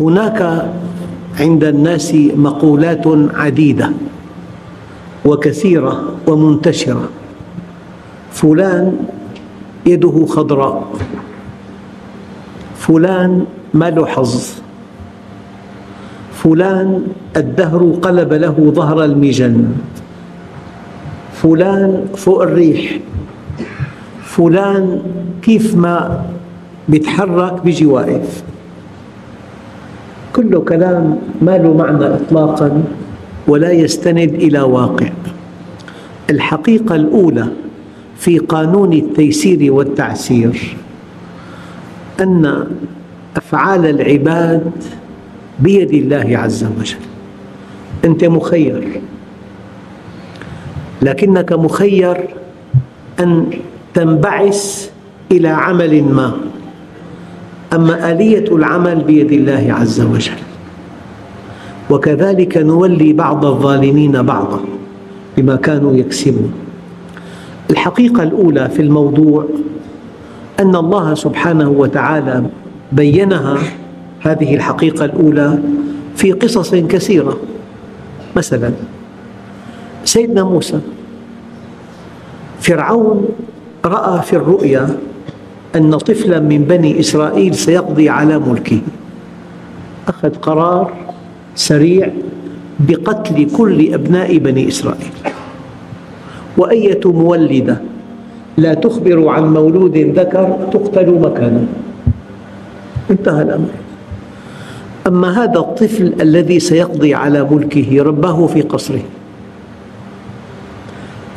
هناك عند الناس مقولات عديدة وكثيرة ومنتشرة. فلان يده خضراء. فلان ما له حظ. فلان الدهر قلب له ظهر المجن فلان فوق الريح. فلان كيف ما بيتحرك بيجي واقف كله كلام ما له معنى إطلاقا ولا يستند إلى واقع. الحقيقة الأولى في قانون التيسير والتعسير أن أفعال العباد بيد الله عز وجل. أنت مخير لكنك مخير أن تنبعث إلى عمل ما. أما آلية العمل بيد الله عز وجل. وكذلك نولي بعض الظالمين بعضا بما كانوا يكسبون. الحقيقة الأولى في الموضوع أن الله سبحانه وتعالى بينها هذه الحقيقة الأولى في قصص كثيرة. مثلا سيدنا موسى فرعون رأى في الرؤيا أن طفلا من بني إسرائيل سيقضي على ملكه. أخذ قرار سريع بقتل كل أبناء بني إسرائيل. وأية مولدة لا تخبر عن مولود ذكر تقتل مكانه. انتهى الأمر. أما هذا الطفل الذي سيقضي على ملكه رباه في قصره.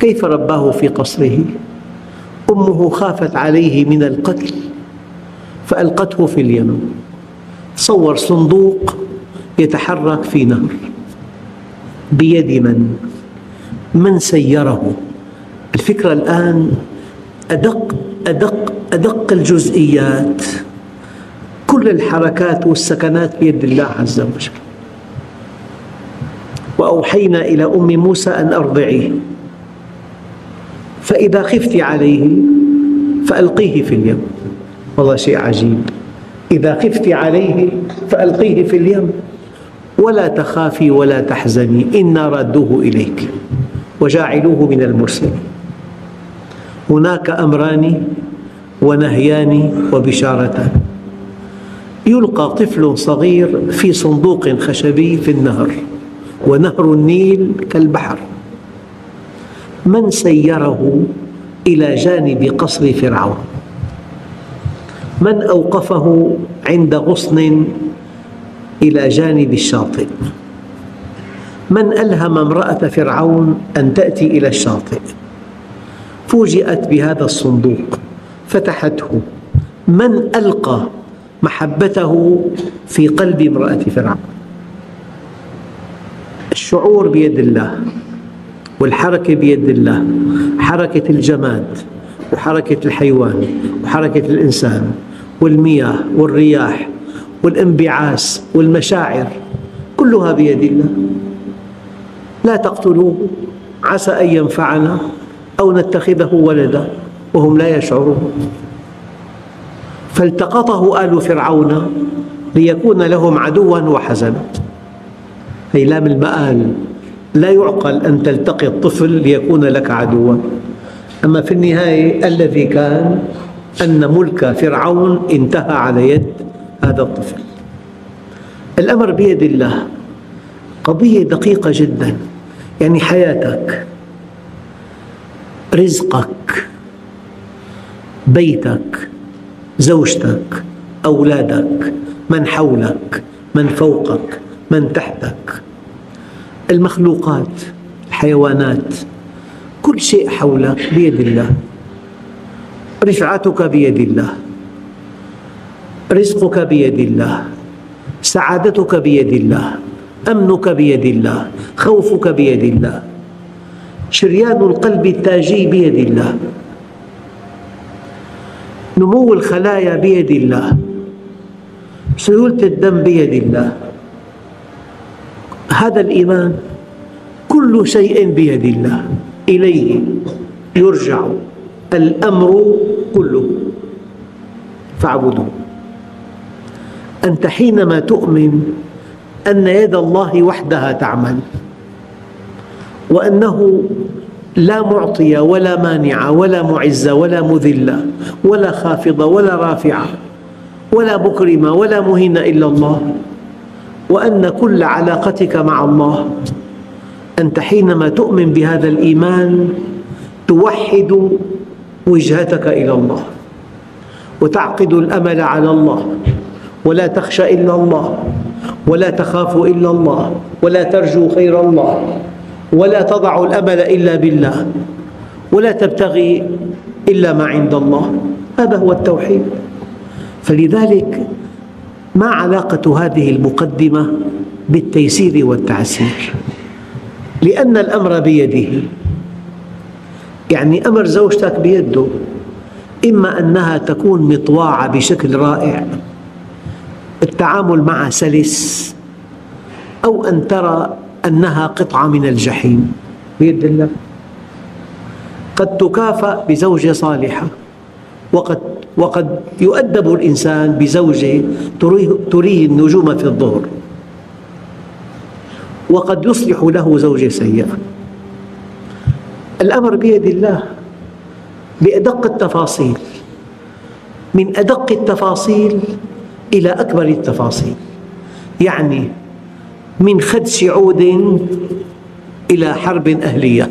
كيف رباه في قصره؟ أمه خافت عليه من القتل فألقته في اليم. تصور صندوق يتحرك في نهر. بيد من؟ من سيره؟ الفكرة الآن أدق أدق أدق الجزئيات. كل الحركات والسكنات بيد الله عز وجل. وأوحينا إلى أم موسى أن أرضعيه. فإذا خفت عليه فألقيه في اليم. والله شيء عجيب. إذا خفت عليه فألقيه في اليم. ولا تخافي ولا تحزني إنا رادوه إليك وجاعلوه من المرسلين. هناك أمران ونهيان وبشارتان. يلقى طفل صغير في صندوق خشبي في النهر ونهر النيل كالبحر. من سيره إلى جانب قصر فرعون؟ من أوقفه عند غصن إلى جانب الشاطئ؟ من ألهم امرأة فرعون أن تأتي إلى الشاطئ؟ فوجئت بهذا الصندوق فتحته. من ألقى محبته في قلب امرأة فرعون؟ الشعور بيد الله. والحركة بيد الله حركة الجماد وحركة الحيوان وحركة الإنسان والمياه والرياح والانبعاث والمشاعر كلها بيد الله. لا تقتلوه عسى أن ينفعنا أو نتخذه ولدا وهم لا يشعرون. فالتقطه آل فرعون ليكون لهم عدوا وحزنا. هي لام المآل لا يعقل أن تلتقي الطفل ليكون لك عدوا. أما في النهاية الذي كان أن ملك فرعون انتهى على يد هذا الطفل. الأمر بيد الله. قضية دقيقة جدا. يعني حياتك رزقك بيتك زوجتك أولادك من حولك من فوقك من تحتك. المخلوقات الحيوانات كل شيء حولك بيد الله. رفعتك بيد الله. رزقك بيد الله. سعادتك بيد الله. أمنك بيد الله. خوفك بيد الله. شريان القلب التاجي بيد الله. نمو الخلايا بيد الله. سيولة الدم بيد الله. هذا الإيمان كل شيء بيد الله. إليه يرجع الأمر كله. فاعبدوه أنت حينما تؤمن أن يد الله وحدها تعمل وأنه لا معطي ولا مانع ولا معز ولا مذل ولا خافض ولا رافع ولا مكرم ولا مهين إلا الله وأن كل علاقتك مع الله. أنت حينما تؤمن بهذا الإيمان توحد وجهتك إلى الله. وتعقد الأمل على الله. ولا تخشى إلا الله. ولا تخاف إلا الله. ولا ترجو خير الله. ولا تضع الأمل إلا بالله. ولا تبتغي إلا ما عند الله. هذا هو التوحيد. فلذلك ما علاقة هذه المقدمة بالتيسير والتعسير؟ لأن الأمر بيده. يعني أمر زوجتك بيده. إما أنها تكون مطواعة بشكل رائع. التعامل معها سلس. أو أن ترى أنها قطعة من الجحيم. بيد الله. قد تكافأ بزوجة صالحة. وقد وقد يؤدب الإنسان بزوجة تريه النجوم في الظهر. وقد يصلح له زوجة سيئة. الأمر بيد الله بأدق التفاصيل من أدق التفاصيل إلى أكبر التفاصيل. يعني من خدش عود إلى حرب أهلية.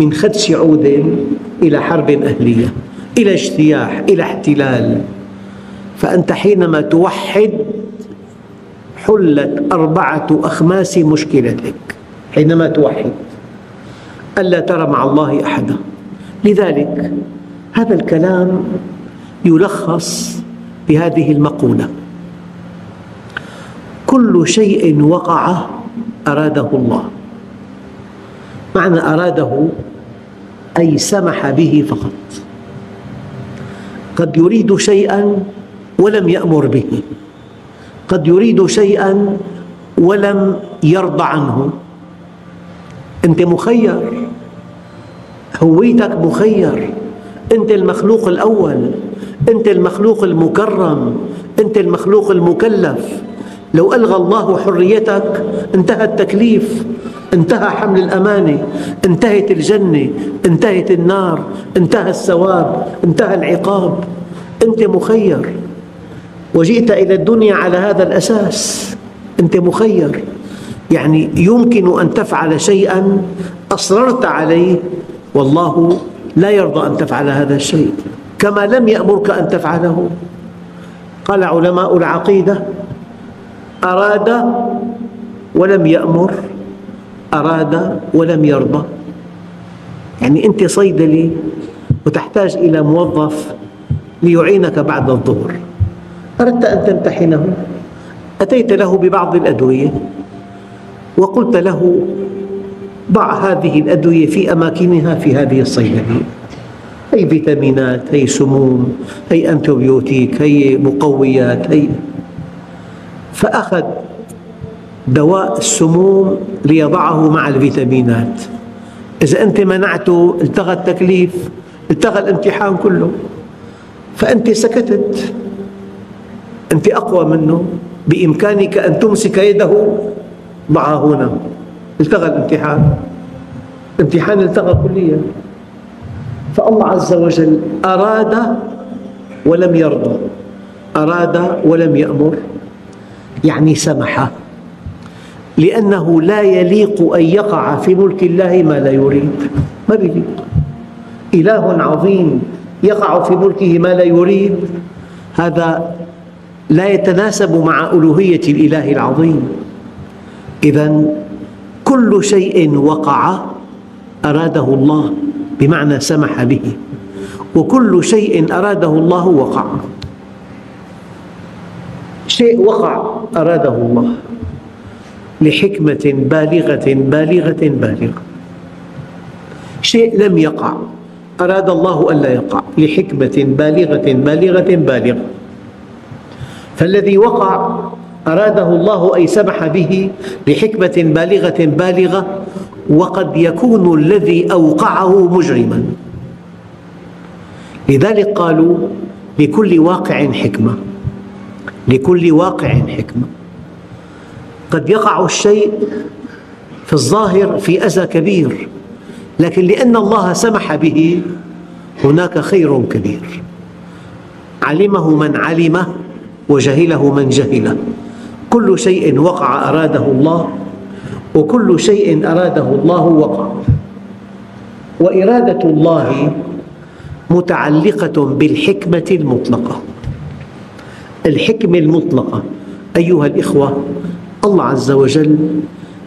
من خدش عود إلى حرب أهلية. إلى اجتياح إلى احتلال. فأنت حينما توحد حلت أربعة أخماس مشكلتك. حينما توحد. ألا ترى مع الله أحدا. لذلك هذا الكلام يلخص بهذه المقولة. كل شيء وقع أراده الله. معنى أراده أي سمح به فقط. قد يريد شيئا ولم يأمر به. قد يريد شيئا ولم يرضى عنه. أنت مخير. هويتك مخير. أنت المخلوق الأول. أنت المخلوق المكرم. أنت المخلوق المكلف. لو ألغى الله حريتك انتهى التكليف. انتهى حمل الأمانة انتهت الجنة انتهت النار انتهى الثواب انتهى العقاب. أنت مخير. وجئت إلى الدنيا على هذا الأساس. أنت مخير. يعني يمكن أن تفعل شيئا أصررت عليه والله لا يرضى أن تفعل هذا الشيء كما لم يأمرك أن تفعله. قال علماء العقيدة أراد ولم يأمر. أراد ولم يرضى. يعني أنت صيدلي وتحتاج إلى موظف ليعينك بعد الظهر. أردت أن تمتحنه. أتيت له ببعض الأدوية وقلت له ضع هذه الأدوية في أماكنها في هذه الصيدلية. هي فيتامينات هي سموم هي أنتيبيوتيك هي مقويات هي فأخذ دواء السموم ليضعه مع الفيتامينات. إذا أنت منعته التغى التكليف التغى الامتحان كله فأنت سكتت. أنت أقوى منه. بإمكانك أن تمسك يده ضعها هنا. التغى الامتحان. الامتحان التغى كليا فالله عز وجل أراد ولم يرضى. أراد ولم يأمر. يعني سمح. لأنه لا يليق أن يقع في ملك الله ما لا يريد. ما يليق إله عظيم يقع في ملكه ما لا يريد. هذا لا يتناسب مع ألوهية الإله العظيم. إذا كل شيء وقع أراده الله بمعنى سمح به. وكل شيء أراده الله وقع. شيء وقع أراده الله. لحكمة بالغة بالغة بالغة. شيء لم يقع. أراد الله ألا يقع. لحكمة بالغة بالغة بالغة. فالذي وقع أراده الله أي سمح به لحكمة بالغة بالغة وقد يكون الذي أوقعه مجرما. لذلك قالوا لكل واقع حكمة. لكل واقع حكمة. قد يقع الشيء في الظاهر في أذى كبير لكن لأن الله سمح به هناك خير كبير. علمه من علمه وجهله من جهله. كل شيء وقع أراده الله وكل شيء أراده الله وقع. وإرادة الله متعلقة بالحكمة المطلقة. الحكمة المطلقة أيها الإخوة الله عز وجل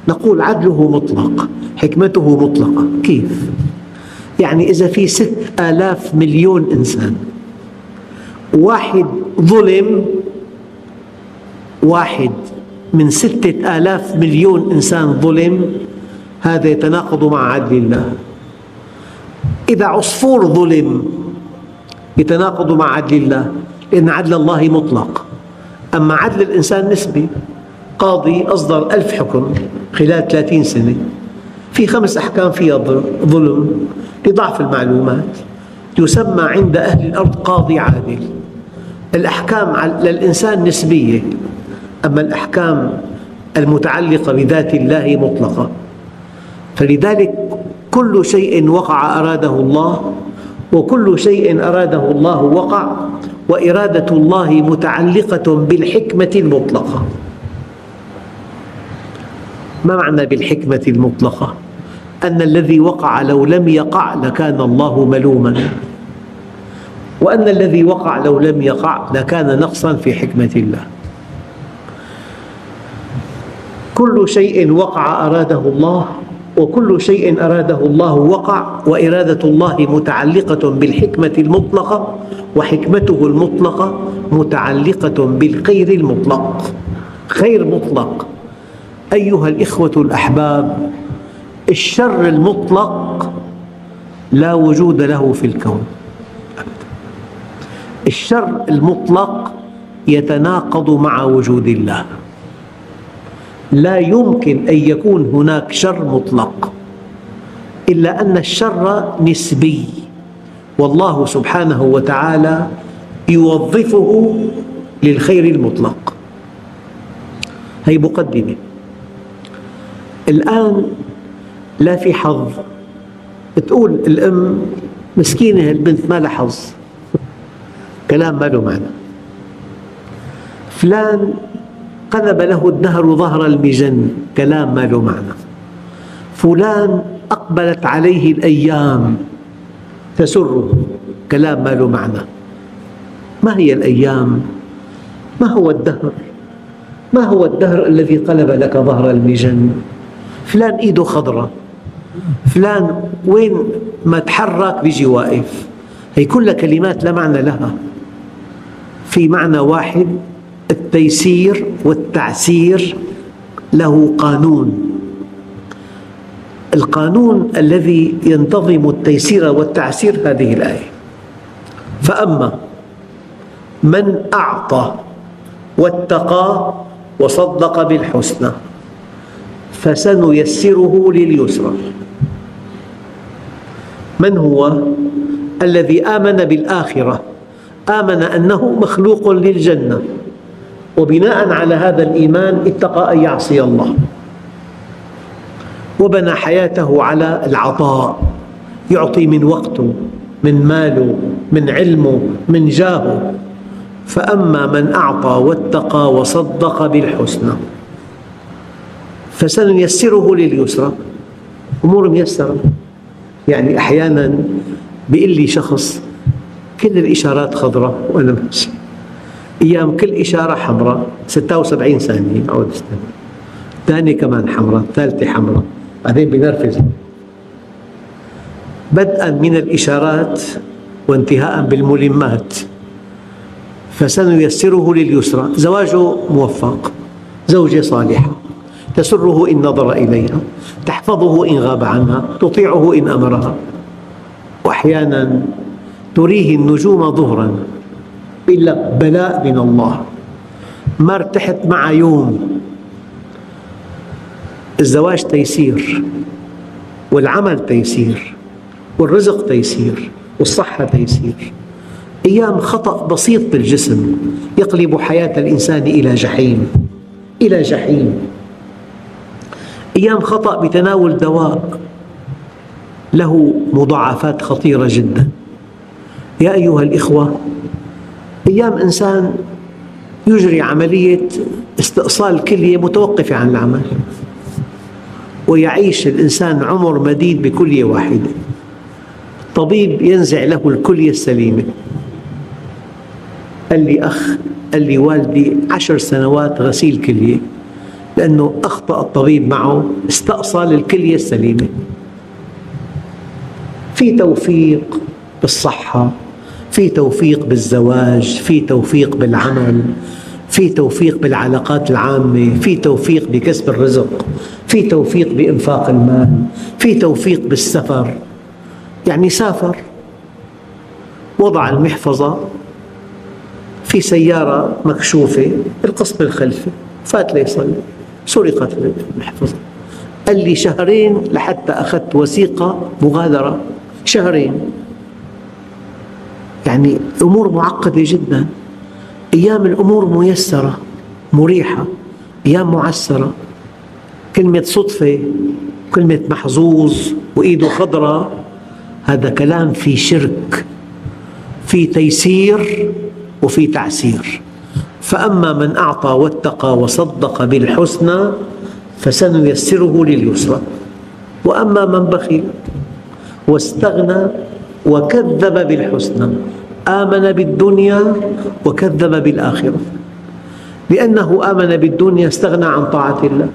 نقول عدله مطلق حكمته مطلقة. كيف؟ يعني إذا في ست آلاف مليون إنسان واحد ظلم واحد من ستة آلاف مليون إنسان ظلم هذا يتناقض مع عدل الله. إذا عصفور ظلم يتناقض مع عدل الله لأن عدل الله مطلق. أما عدل الإنسان نسبي. قاضي أصدر ألف حكم خلال ثلاثين سنة. في خمس أحكام فيها ظلم لضعف المعلومات. يسمى عند أهل الأرض قاضي عادل. الأحكام للإنسان نسبية أما الأحكام المتعلقة بذات الله مطلقة. فلذلك كل شيء وقع أراده الله وكل شيء أراده الله وقع وإرادة الله متعلقة بالحكمة المطلقة. ما معنى بالحكمة المطلقة؟ أن الذي وقع لو لم يقع لكان الله ملوما. وأن الذي وقع لو لم يقع لكان نقصا في حكمة الله. كل شيء وقع أراده الله وكل شيء أراده الله وقع وإرادة الله متعلقة بالحكمة المطلقة وحكمته المطلقة متعلقة بالخير المطلق. خير مطلق. أيها الإخوة الأحباب الشر المطلق لا وجود له في الكون الشر المطلق يتناقض مع وجود الله. لا يمكن أن يكون هناك شر مطلق إلا أن الشر نسبي. والله سبحانه وتعالى يوظفه للخير المطلق. هي مقدمة. الآن لا في حظ. تقول الأم مسكينة البنت ما لها حظ. كلام ما له معنى. فلان قلب له الدهر ظهر المجن. كلام ما له معنى. فلان أقبلت عليه الأيام. تسره. كلام ما له معنى. ما هي الأيام؟ ما هو الدهر؟ ما هو الدهر الذي قلب لك ظهر المجن؟ فلان إيده خضراء. فلان وين ما تحرك بيجي واقف. هي كلها كلمات لا معنى لها. في معنى واحد التيسير والتعسير له قانون. القانون الذي ينتظم التيسير والتعسير هذه الآية. فأما من أعطى واتقى وصدق بالحسنى فسنيسره لليسرى. من هو؟ الذي آمن بالآخرة. آمن أنه مخلوق للجنة. وبناء على هذا الإيمان اتقى أن يعصي الله. وبنى حياته على العطاء. يعطي من وقته من ماله من علمه من جاهه فأما من أعطى واتقى وصدق بالحسنى فسنيسره لليسرى. أمور ميسرة. يعني أحيانا بيقول لي شخص كل الإشارات خضراء وأنا ماشي. أيام كل إشارة حمراء 76 ثانية أعود استنى ثانية كمان حمراء ثالثة حمراء. بعدين بنرفز. بدءا من الإشارات وانتهاء بالملمات. فسنيسره لليسرى. زواجه موفق. زوجة صالحة. تسره إن نظر إليها تحفظه إن غاب عنها تطيعه إن أمرها. وأحيانا تريه النجوم ظهرا إلا بلاء من الله. ما ارتحت مع يوم. الزواج تيسير والعمل تيسير والرزق تيسير والصحة تيسير. أيام خطأ بسيط بالجسم يقلب حياة الإنسان إلى جحيم إلى جحيم. أيام خطأ بتناول دواء له مضاعفات خطيرة جدا. يا أيها الإخوة أيام إنسان يجري عملية استئصال كلية متوقفة عن العمل ويعيش الإنسان عمر مديد بكلية واحدة. طبيب ينزع له الكلية السليمة. قال لي أخ قال لي والدي عشر سنوات غسيل كلية. لأنه أخطأ الطبيب معه استأصل الكلية السليمة. في توفيق بالصحة في توفيق بالزواج في توفيق بالعمل في توفيق بالعلاقات العامة في توفيق بكسب الرزق في توفيق بإنفاق المال في توفيق بالسفر. يعني سافر وضع المحفظة في سيارة مكشوفة القسم الخلفي فات ليصلي سرقت المحفظة. قال لي شهرين لحتى أخذت وثيقة مغادرة. شهرين. يعني أمور معقدة جدا. أيام الأمور ميسرة مريحة. أيام معسرة. كلمة صدفة كلمة محظوظ وإيده خضراء. هذا كلام في شرك في تيسير وفي تعسير. فأما من أعطى واتقى وصدق بالحسنى فسنيسره لليسرى. وأما من بخل واستغنى وكذب بالحسنى آمن بالدنيا وكذب بالآخرة. لأنه آمن بالدنيا استغنى عن طاعة الله.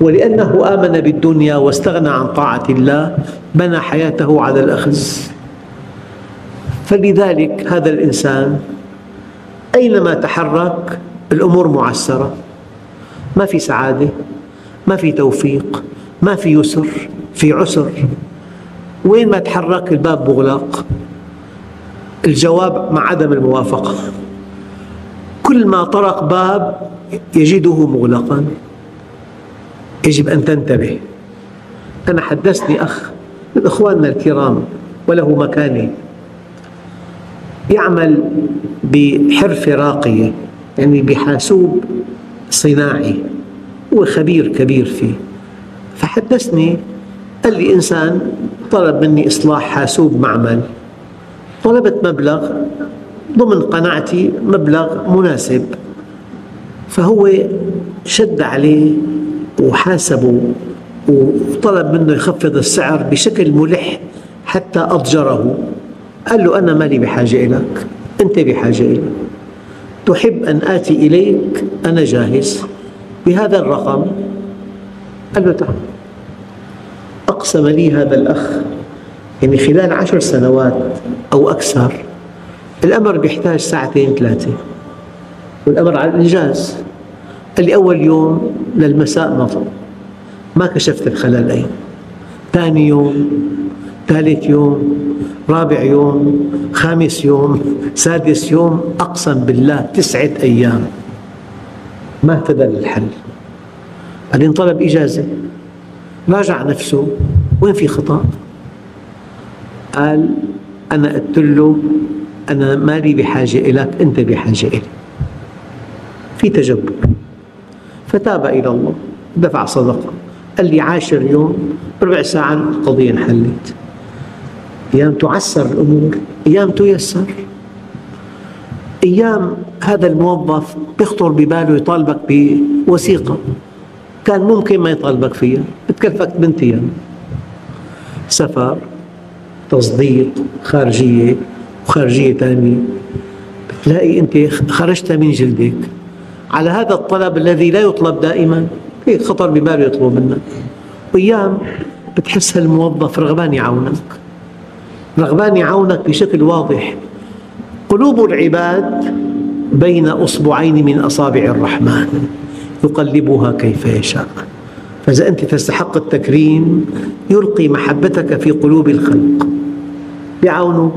ولأنه آمن بالدنيا واستغنى عن طاعة الله بنى حياته على الأخذ. فلذلك هذا الإنسان أينما تحرك الأمور معسرة. ما في سعادة ما في توفيق ما في يسر في عسر. وين ما تحرك الباب مغلق. الجواب مع عدم الموافقة. كل ما طرق باب يجده مغلقا. يجب أن تنتبه. أنا حدثني أخ من إخواننا الكرام وله مكانة. يعمل بحرفة راقية يعني بحاسوب صناعي هو خبير كبير فيه. فحدثني قال لي إنسان طلب مني إصلاح حاسوب معمل. طلبت مبلغ ضمن قناعتي مبلغ مناسب. فهو شد عليه وحاسبه وطلب منه يخفض السعر بشكل ملح حتى أضجره. قال له أنا مالي بحاجة إليك أنت بحاجة إلي. تحب أن آتي إليك. أنا جاهز. بهذا الرقم قال له تعال. أقسم لي هذا الأخ. يعني خلال عشر سنوات أو أكثر الأمر يحتاج ساعتين ثلاثة. والأمر على الإنجاز. قال لي أول يوم للمساء ما ما كشفت الخلل أي. ثاني يوم ثالث يوم رابع يوم خامس يوم سادس يوم أقسم بالله تسعة أيام. ما اهتدى للحل بعدين طلب إجازة؟ راجع نفسه. وين في خطأ؟ قال أنا قلت له أنا مالي بحاجة إليك أنت بحاجة إلي. في تجبر. فتاب إلى الله دفع صدقة. قال لي عاشر يوم ربع ساعة القضية انحلت. أيام تعسر الأمور أيام تيسر. أيام هذا الموظف يخطر بباله يطالبك بوثيقة كان ممكن ما يطالبك فيها. بتكلفك بنت أيام سفر تصديق خارجية وخارجية ثانية بتلاقي أنت خرجت من جلدك. على هذا الطلب الذي لا يطلب دائما خطر بباله يطلب منك. وأيام بتحس الموظف رغبان يعاونك. رغبان يعاونك بشكل واضح. قلوب العباد بين أصبعين من أصابع الرحمن. يقلبها كيف يشاء. فإذا أنت تستحق التكريم يلقي محبتك في قلوب الخلق. يعاونك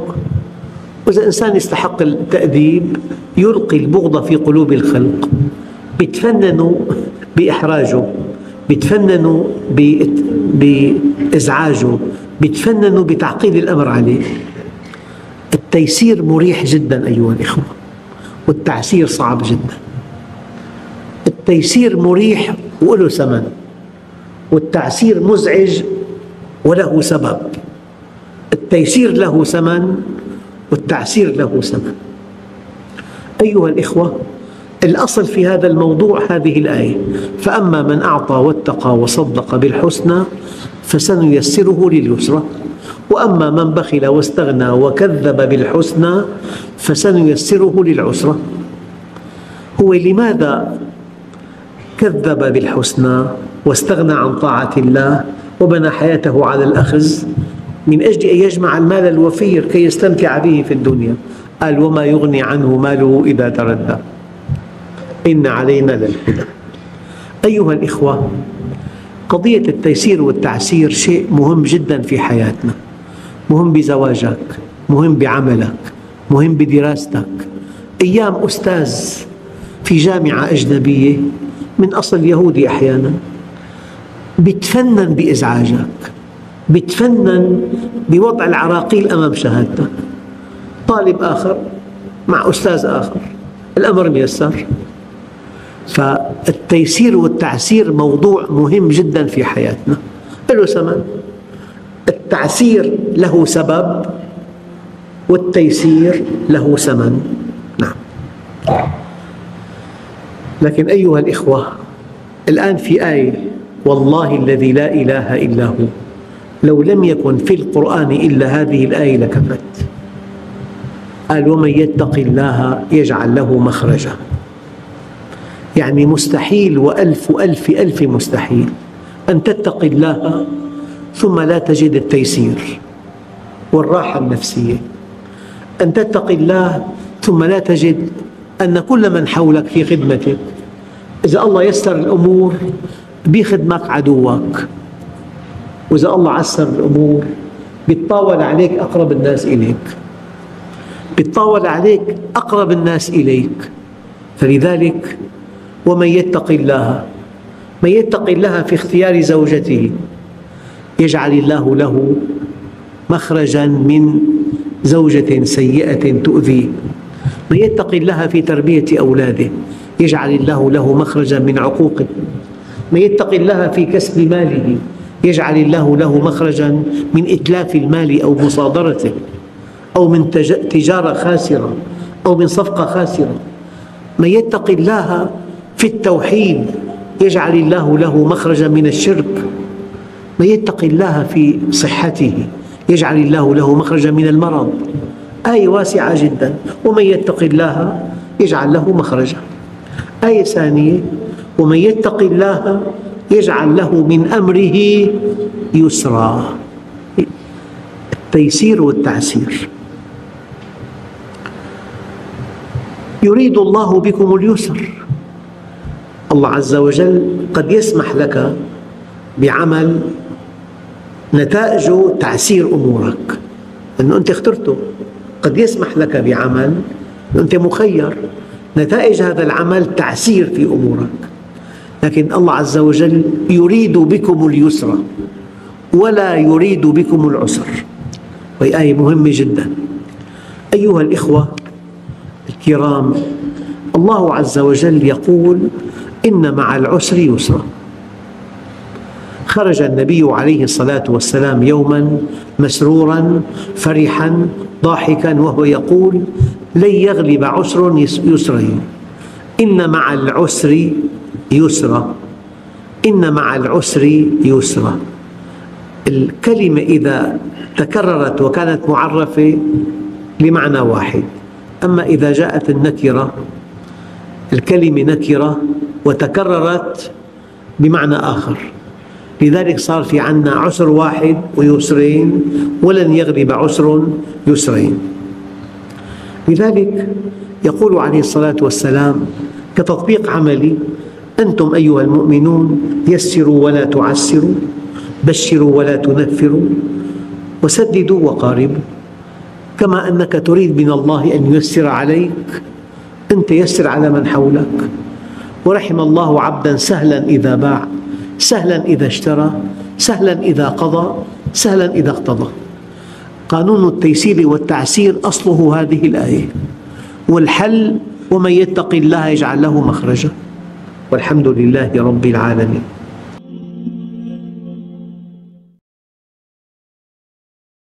وإذا إنسان يستحق التأديب يلقي البغض في قلوب الخلق. بيتفننوا بإحراجه. بيتفننوا بإزعاجه. بيتفننوا بتعقيد الأمر عليه. التيسير مريح جدا أيها الإخوة والتعسير صعب جدا. التيسير مريح وله ثمن والتعسير مزعج وله سبب. التيسير له ثمن والتعسير له ثمن. أيها الإخوة الأصل في هذا الموضوع هذه الآية فأما من أعطى واتقى وصدق بالحسنى فسنيسره لليسرى. وأما من بخل واستغنى وكذب بالحسنى فسنيسره للعسرى. هو لماذا كذب بالحسنى واستغنى عن طاعة الله وبنى حياته على الأخذ؟ من أجل أن يجمع المال الوفير كي يستمتع به في الدنيا. قال وما يغني عنه ماله إذا تردى. إن علينا للهدى. أيها الإخوة قضية التيسير والتعسير شيء مهم جدا في حياتنا. مهم بزواجك مهم بعملك مهم بدراستك. أيام أستاذ في جامعة أجنبية من أصل يهودي أحيانا بتفنن بإزعاجك بتفنن بوضع العراقيل أمام شهادتك. طالب آخر مع أستاذ آخر. الأمر ميسر. فالتيسير والتعسير موضوع مهم جدا في حياتنا. له ثمن التعسير له سبب والتيسير له ثمن. نعم. لكن أيها الإخوة الآن في آية والله الذي لا إله إلا هو. لو لم يكن في القرآن إلا هذه الآية لكفت. قال ومن يتق الله يجعل له مخرجا. يعني مستحيل وألف ألف ألف مستحيل أن تتقي الله ثم لا تجد التيسير والراحة النفسية. أن تتقي الله ثم لا تجد أن كل من حولك في خدمتك. إذا الله يسر الأمور بيخدمك عدوك. وإذا الله عسر الأمور بيتطاول عليك أقرب الناس إليك. بيتطاول عليك أقرب الناس إليك. فلذلك ومن يتق الله من يتق الله في اختيار زوجته يجعل الله له مخرجا من زوجة سيئة تؤذيه من يتق الله في تربية أولاده يجعل الله له مخرجا من عقوقه. من يتق الله في كسب ماله يجعل الله له مخرجا من إتلاف المال أو مصادرته أو من تجارة خاسرة أو من صفقة خاسرة. من يتق الله في التوحيد يجعل الله له مخرجا من الشرك. من يتق الله في صحته يجعل الله له مخرجا من المرض. آية واسعة جدا. ومن يتق الله يجعل له مخرجا. آية ثانية. ومن يتق الله يجعل له من أمره يسرا. التيسير والتعسير. يريد الله بكم اليسر. الله عز وجل قد يسمح لك بعمل نتائجه تعسير أمورك. أنه أنت اخترته قد يسمح لك بعمل أنت مخير نتائج هذا العمل تعسير في أمورك. لكن الله عز وجل يريد بكم اليسر ولا يريد بكم العسر. وهي آية مهمة جدا. أيها الإخوة الكرام الله عز وجل يقول إن مع العسر يسرا. خرج النبي عليه الصلاة والسلام يوما مسرورا فرحا ضاحكا وهو يقول لن يغلب عسر يسرين إن مع العسر يسرا. إن مع العسر يسرا. الكلمة إذا تكررت وكانت معرفة لمعنى واحد. أما إذا جاءت النكرة الكلمة نكرة وتكررت بمعنى آخر. لذلك صار في عنا عسر واحد ويسرين ولن يغلب عسر يسرين. لذلك يقول عليه الصلاة والسلام كتطبيق عملي أنتم أيها المؤمنون يسروا ولا تعسروا بشروا ولا تنفروا وسددوا وقاربوا. كما أنك تريد من الله أن ييسر عليك أنت يسر على من حولك. ورحم الله عبدا سهلا إذا باع سهلا إذا اشترى سهلا إذا قضى سهلا إذا اقتضى. قانون التيسير والتعسير أصله هذه الآية. والحل ومن يتق الله يجعل له مخرجا. والحمد لله رب العالمين.